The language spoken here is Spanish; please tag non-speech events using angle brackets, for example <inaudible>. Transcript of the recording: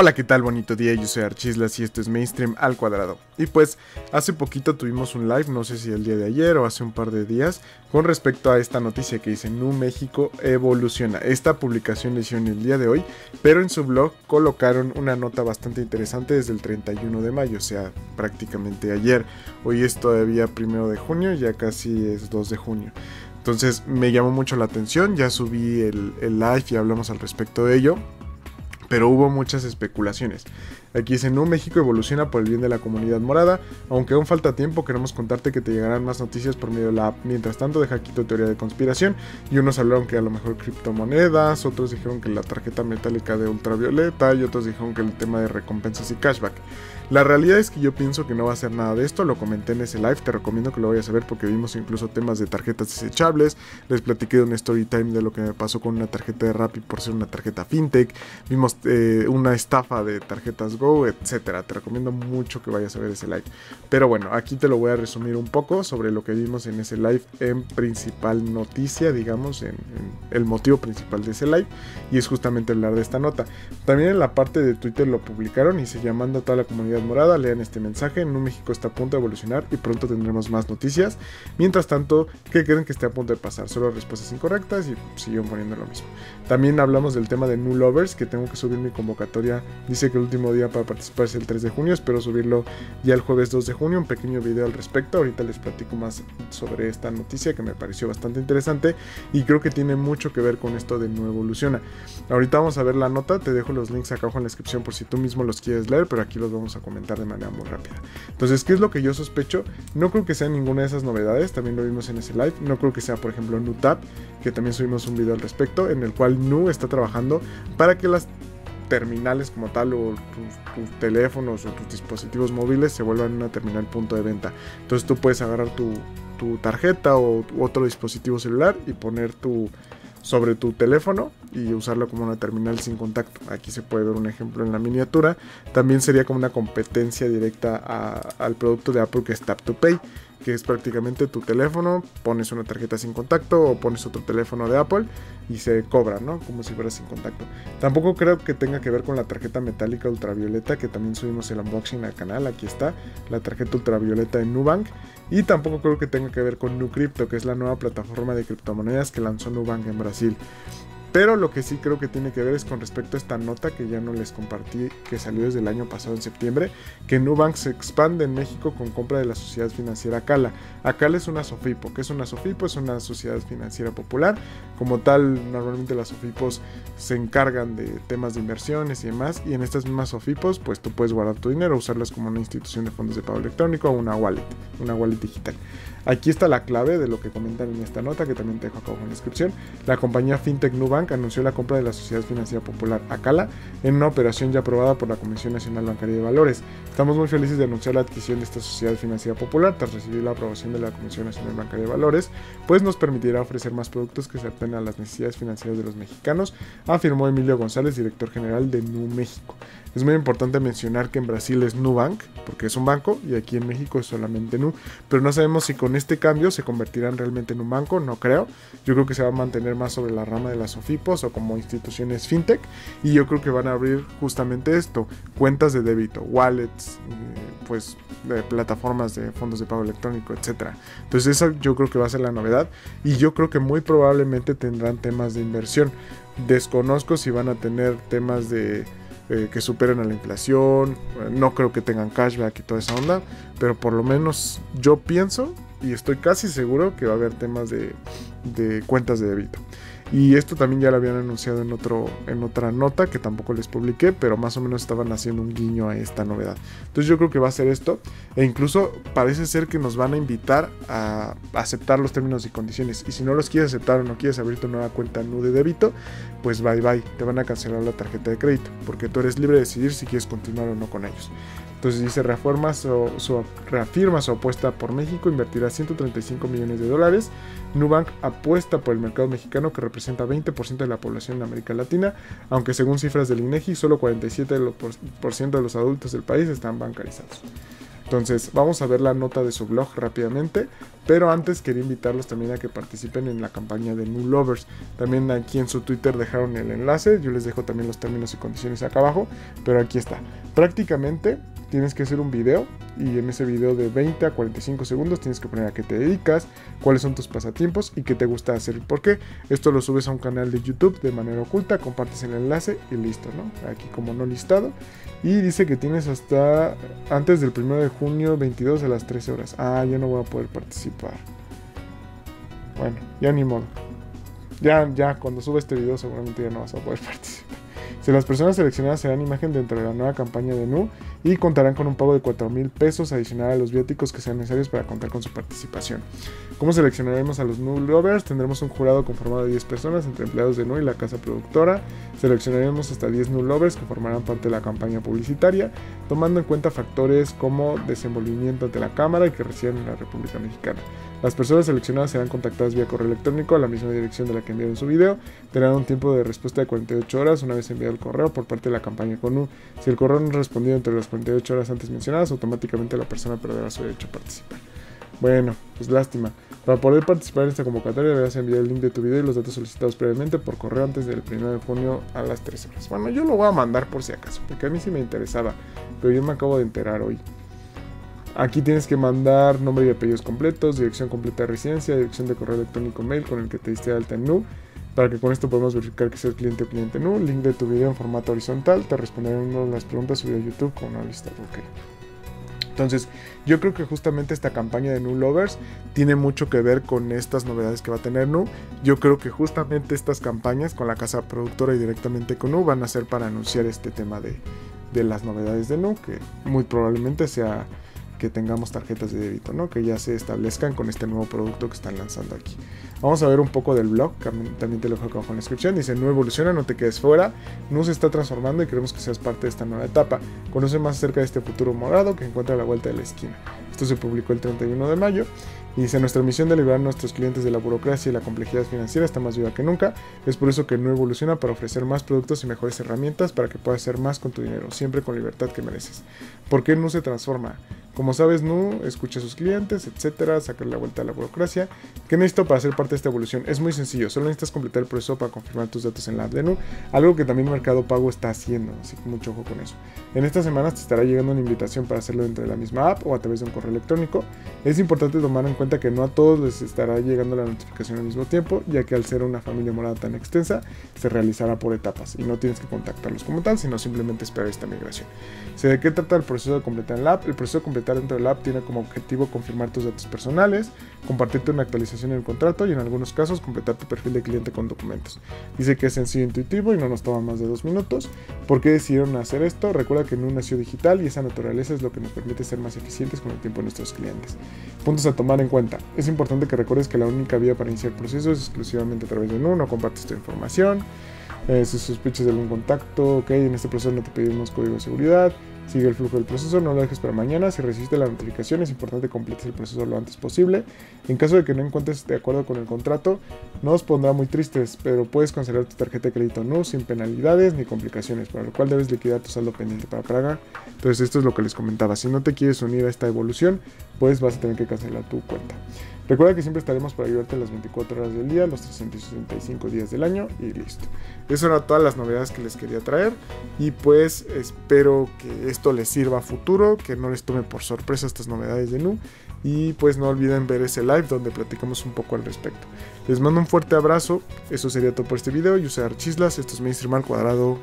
Hola, ¿qué tal? Bonito día, yo soy Archislas y esto es Mainstream al cuadrado. Y pues, hace poquito tuvimos un live, no sé si el día de ayer o hace un par de días, con respecto a esta noticia que dice Nu México evoluciona. Esta publicación la hicieron el día de hoy, pero en su blog colocaron una nota bastante interesante desde el 31 de mayo, o sea, prácticamente ayer. Hoy es todavía primero de junio, ya casi es 2 de junio. Entonces me llamó mucho la atención, ya subí el, el live y hablamos al respecto de ello pero hubo muchas especulaciones. Aquí dice, no, México evoluciona por el bien de la comunidad morada. Aunque aún falta tiempo, queremos contarte que te llegarán más noticias por medio de la app. Mientras tanto, deja aquí tu teoría de conspiración. Y unos hablaron que a lo mejor criptomonedas, otros dijeron que la tarjeta metálica de ultravioleta y otros dijeron que el tema de recompensas y cashback. La realidad es que yo pienso que no va a ser nada de esto, lo comenté en ese live, te recomiendo que lo vayas a ver porque vimos incluso temas de tarjetas desechables, les platiqué de un story time de lo que me pasó con una tarjeta de Rappi por ser una tarjeta fintech, vimos eh, una estafa de tarjetas Go, etcétera. Te recomiendo mucho que vayas a ver ese live. Pero bueno, aquí te lo voy a resumir un poco sobre lo que vimos en ese live en principal noticia, digamos, en, el motivo principal de ese live y es justamente hablar de esta nota. También en la parte de Twitter lo publicaron y se llamando a toda la comunidad morada, lean este mensaje, Nu México está a punto de evolucionar y pronto tendremos más noticias. Mientras tanto, ¿qué creen que esté a punto de pasar? Solo respuestas incorrectas y siguen poniendo lo mismo. También hablamos del tema de New Lovers, que tengo que subir mi convocatoria. Dice que el último día para participar es el 3 de junio, espero subirlo ya el jueves 2 de junio, un pequeño video al respecto. Ahorita les platico más sobre esta noticia que me pareció bastante interesante y creo que tiene mucho que ver con esto de No Evoluciona. Ahorita vamos a ver la nota, te dejo los links acá abajo en la descripción por si tú mismo los quieres leer, pero aquí los vamos a comentar de manera muy rápida. Entonces, ¿qué es lo que yo sospecho? No creo que sea ninguna de esas novedades, también lo vimos en ese live. No creo que sea, por ejemplo, NuTap, que también subimos un video al respecto, en el cual Nu está trabajando para que las terminales como tal o tus, teléfonos o tus dispositivos móviles se vuelvan una terminal punto de venta. Entonces tú puedes agarrar tu, tarjeta o otro dispositivo celular y poner tu sobre tu teléfono y usarlo como una terminal sin contacto. Aquí se puede ver un ejemplo en la miniatura. También sería como una competencia directa al producto de Apple que es Tap to Pay, que es prácticamente tu teléfono, pones una tarjeta sin contacto o pones otro teléfono de Apple y se cobra, ¿no? Como si fuera sin contacto. Tampoco creo que tenga que ver con la tarjeta metálica ultravioleta que también subimos el unboxing al canal. Aquí está la tarjeta ultravioleta de Nubank. Y tampoco creo que tenga que ver con NuCrypto, que es la nueva plataforma de criptomonedas que lanzó Nubank en Brasil. Pero lo que sí creo que tiene que ver es con respecto a esta nota que ya no les compartí, que salió desde el año pasado en septiembre, que Nubank se expande en México con compra de la sociedad financiera Acala. Acala es una SOFIPO. ¿Qué es una SOFIPO? Es una sociedad financiera popular. Como tal, normalmente las SOFIPOS se encargan de temas de inversiones y demás. Y en estas mismas SOFIPOS, pues tú puedes guardar tu dinero, usarlas como una institución de fondos de pago electrónico o una wallet, una wallet digital. Aquí está la clave de lo que comentan en esta nota, que también te dejo acá abajo en la descripción. La compañía FinTech Nubank anunció la compra de la Sociedad Financiera Popular Acala en una operación ya aprobada por la Comisión Nacional Bancaria de Valores. Estamos muy felices de anunciar la adquisición de esta Sociedad Financiera Popular tras recibir la aprobación de la Comisión Nacional Bancaria de Valores, pues nos permitirá ofrecer más productos que se adapten a las necesidades financieras de los mexicanos, afirmó Emilio González, director general de Nu México. Es muy importante mencionar que en Brasil es Nubank, porque es un banco, y aquí en México es solamente Nu, pero no sabemos si con este cambio se convertirán realmente en un banco, no creo. Yo creo que se va a mantener más sobre la rama de las SOFIPOS o como instituciones fintech, y yo creo que van a abrir justamente esto, cuentas de débito, wallets, eh, pues de plataformas de fondos de pago electrónico, etc. Entonces eso yo creo que va a ser la novedad, y yo creo que muy probablemente tendrán temas de inversión. Desconozco si van a tener temas de eh, que superen a la inflación. No creo que tengan cashback y toda esa onda, pero por lo menos yo pienso y estoy casi seguro que va a haber temas de cuentas de débito. Y esto también ya lo habían anunciado en, otro, en otra nota que tampoco les publiqué, pero más o menos estaban haciendo un guiño a esta novedad. Entonces yo creo que va a ser esto. E incluso parece ser que nos van a invitar a aceptar los términos y condiciones. Y si no los quieres aceptar o no quieres abrir tu nueva cuenta NU de débito, pues bye bye, te van a cancelar la tarjeta de crédito. Porque tú eres libre de decidir si quieres continuar o no con ellos. Entonces dice, reafirma su, su, reafirma su apuesta por México, invertirá 135 millones de dólares. Nubank apuesta por el mercado mexicano que representa 20% de la población en América Latina, aunque según cifras del INEGI, solo 47% de los adultos del país están bancarizados. Entonces, vamos a ver la nota de su blog rápidamente. Pero antes quería invitarlos también a que participen en la campaña de New Lovers. También aquí en su Twitter dejaron el enlace. Yo les dejo también los términos y condiciones acá abajo. Pero aquí está. Prácticamente tienes que hacer un video y en ese video de 20 a 45 segundos tienes que poner a qué te dedicas, cuáles son tus pasatiempos y qué te gusta hacer por qué. Esto lo subes a un canal de YouTube de manera oculta, compartes el enlace y listo, ¿no? Aquí como no listado. Y dice que tienes hasta antes del 1 de junio 22 a las 13 horas. Ah, ya no voy a poder participar. Bueno, ya ni modo. Ya, ya, cuando sube este video seguramente ya no vas a poder <laughs> participar. Si las personas seleccionadas serán imagen dentro de la nueva campaña de NU y contarán con un pago de 4 mil pesos adicional a los viáticos que sean necesarios para contar con su participación. ¿Cómo seleccionaremos a los NU Lovers? Tendremos un jurado conformado de 10 personas entre empleados de NU y la casa productora. Seleccionaremos hasta 10 NU Lovers que formarán parte de la campaña publicitaria, tomando en cuenta factores como desenvolvimiento ante la cámara y que residen en la República Mexicana. Las personas seleccionadas serán contactadas vía correo electrónico a la misma dirección de la que enviaron su video. Tendrán un tiempo de respuesta de 48 horas una vez enviado el correo por parte de la campaña CONU. Si el correo no ha respondido entre las 48 horas antes mencionadas, automáticamente la persona perderá su derecho a participar. Bueno, pues lástima. Para poder participar en esta convocatoria deberás enviar el link de tu video y los datos solicitados previamente por correo antes del 1 de junio a las 13 horas. Bueno, yo lo voy a mandar por si acaso, porque a mí sí me interesaba, pero yo me acabo de enterar hoy. Aquí tienes que mandar nombre y apellidos completos, dirección completa de residencia, dirección de correo electrónico mail con el que te diste alta en NU, para que con esto podamos verificar que seas cliente o cliente NU, link de tu video en formato horizontal, te responderán las preguntas subidas a YouTube con una lista. Ok. Entonces, yo creo que justamente esta campaña de Nu Lovers tiene mucho que ver con estas novedades que va a tener Nu. Yo creo que justamente estas campañas con la casa productora y directamente con Nu van a ser para anunciar este tema de, de las novedades de Nu, que muy probablemente sea que tengamos tarjetas de débito, ¿no? Que ya se establezcan con este nuevo producto que están lanzando aquí. Vamos a ver un poco del blog, también te lo dejo en la descripción. Dice, no evoluciona, no te quedes fuera. No se está transformando y queremos que seas parte de esta nueva etapa. Conoce más acerca de este futuro morado que encuentra a la vuelta de la esquina. Esto se publicó el 31 de mayo. Y dice, nuestra misión de liberar a nuestros clientes de la burocracia y la complejidad financiera está más viva que nunca. Es por eso que no evoluciona para ofrecer más productos y mejores herramientas para que puedas hacer más con tu dinero, siempre con libertad que mereces. ¿Por qué no se transforma? Como sabes, Nu escucha a sus clientes, etcétera, sacar la vuelta a la burocracia. ¿Qué necesito para ser parte de esta evolución? Es muy sencillo, solo necesitas completar el proceso para confirmar tus datos en la app de Nu, algo que también Mercado Pago está haciendo, así que mucho ojo con eso. En estas semanas te estará llegando una invitación para hacerlo dentro de la misma app o a través de un correo electrónico. Es importante tomar en cuenta que no a todos les estará llegando la notificación al mismo tiempo, ya que al ser una familia morada tan extensa, se realizará por etapas y no tienes que contactarlos como tal, sino simplemente esperar esta migración. ¿De qué trata el proceso de completar el app? El proceso de completar dentro del app tiene como objetivo confirmar tus datos personales, compartirte una actualización en el contrato y en algunos casos completar tu perfil de cliente con documentos. Dice que es sencillo e intuitivo y no nos toma más de dos minutos. ¿Por qué decidieron hacer esto? Recuerda que en un nació digital y esa naturaleza es lo que nos permite ser más eficientes con el tiempo de nuestros clientes. Puntos a tomar en cuenta. Es importante que recuerdes que la única vía para iniciar el proceso es exclusivamente a través de NU, no compartes tu información. Eh, si sospechas de algún contacto, ok, en este proceso no te pedimos código de seguridad, Sigue el flujo del proceso, no lo dejes para mañana. Si resiste la notificación, es importante que completes el proceso lo antes posible. En caso de que no encuentres de acuerdo con el contrato, no os pondrá muy tristes, pero puedes cancelar tu tarjeta de crédito no sin penalidades ni complicaciones, para lo cual debes liquidar tu saldo pendiente para pagar. Entonces, esto es lo que les comentaba. Si no te quieres unir a esta evolución, pues vas a tener que cancelar tu cuenta. Recuerda que siempre estaremos para ayudarte las 24 horas del día, los 365 días del año y listo. Eso eran todas las novedades que les quería traer y pues espero que esto les sirva a futuro, que no les tome por sorpresa estas novedades de Nu y pues no olviden ver ese live donde platicamos un poco al respecto. Les mando un fuerte abrazo, eso sería todo por este video, yo soy Archislas, esto es Mainstream al cuadrado.